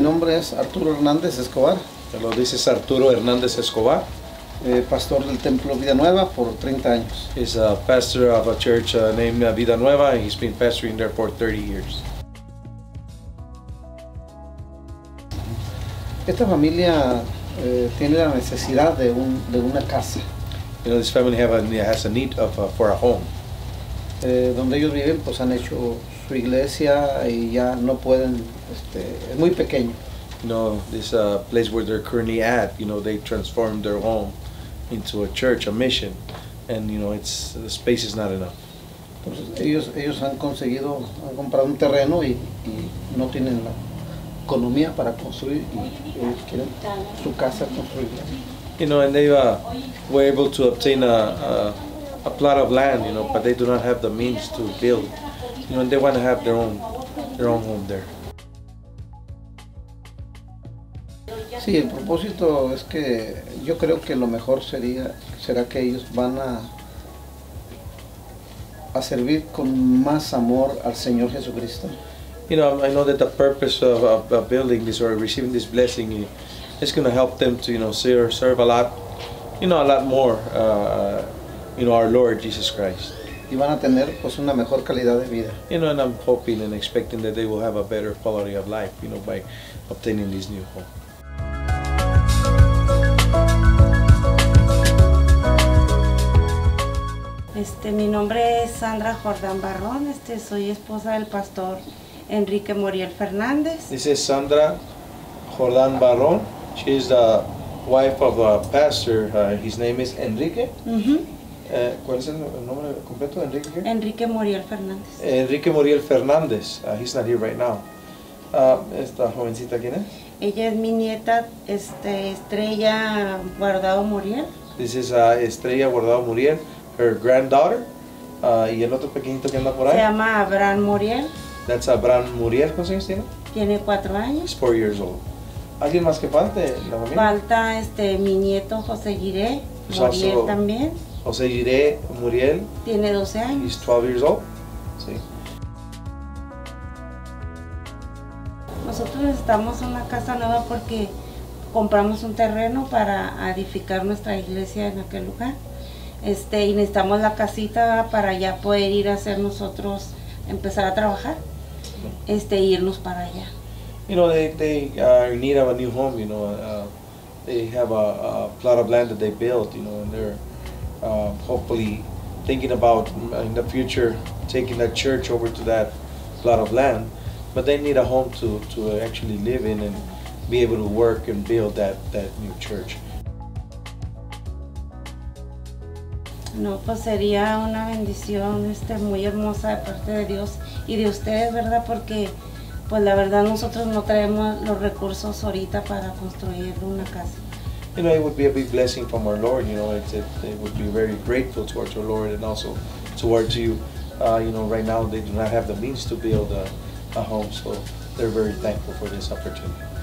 nombre es Arturo Hernández Escobar, Lo dices Arturo Hernández Escobar. eh, pastor del Templo Vida Nueva por 30 años. He's a pastor of a church uh, named uh, Vida Nueva, and he's been pastoring there for 30 years. Esta familia eh, tiene la necesidad de, un, de una casa. You know, this family have a, has a need of, uh, for a home. Eh, donde ellos viven, pues han hecho su iglesia y ya no pueden, este, es muy pequeño. Know, this uh, place where they're currently at, you know, they transformed their home into a church, a mission, and you know, it's the space is not enough. Entonces ellos, ellos han conseguido, han comprado un terreno y, y no tienen la economía para construir y ellos quieren su casa construirla. You know, and they uh, were able to obtain a, a, a plot of land, you know, but they do not have the means to build. You know, and they want to have their own their own home there. Sí, el propósito es que yo creo que lo mejor sería será que ellos van a a servir con más amor al Señor Jesucristo. You know, I know that the purpose of, of, of building this or receiving this blessing is going to help them to, you know, serve, serve a lot, you know, a lot more, uh, you know, our Lord Jesus Christ. y van a tener pues una mejor calidad de vida. You know, and I'm hoping and expecting that they will have a better quality of life, you know, by obtaining this new home. Este, mi nombre es Sandra Jordán Barrón, este, soy esposa del pastor Enrique Moriel Fernández. This is Sandra Jordan Barron. She is the wife of a pastor. Uh, his name is Enrique. Ujú, Uh, ¿Cuál es el nombre completo de Enrique? Enrique Moriel Fernández. Enrique Moriel Fernández. Uh, he's not here right now. Uh, esta jovencita, ¿quién es? Ella es mi nieta, este, Estrella Guardado Moriel. This is uh, Estrella Guardado Muriel, her granddaughter. Uh, y el otro pequeñito que anda por Se ahí. llama Abraham Moriel, That's Abraham Muriel. ¿Cuántos años tiene? tiene cuatro He's años. four years old. ¿Alguien más que falte la familia? Falta este, mi nieto José Giré Moriel also- también, José Giré Muriel. tiene 12 He's años. 12 years old. Sí. Nosotros necesitamos una casa nueva porque compramos un terreno para edificar nuestra iglesia en aquel lugar. Este, y necesitamos la casita para ya poder ir a hacer nosotros, empezar a trabajar, este, e irnos para allá. You know, they, they are in need of a new home, you know. Uh, they have a, a plot of land that they built, you know, and they're uh, hopefully thinking about in the future taking that church over to that plot of land. But they need a home to, to actually live in and be able to work and build that, that new church. No, pues sería una bendición este, muy hermosa de parte de Dios y de ustedes, ¿verdad? Porque pues la verdad nosotros no traemos los recursos ahorita para construir una casa. You know, it would be a big blessing from our Lord, you know, it, it, they would be very grateful towards our Lord and also towards you. Uh, you know, right now they do not have the means to build a, a home, so they're very thankful for this opportunity.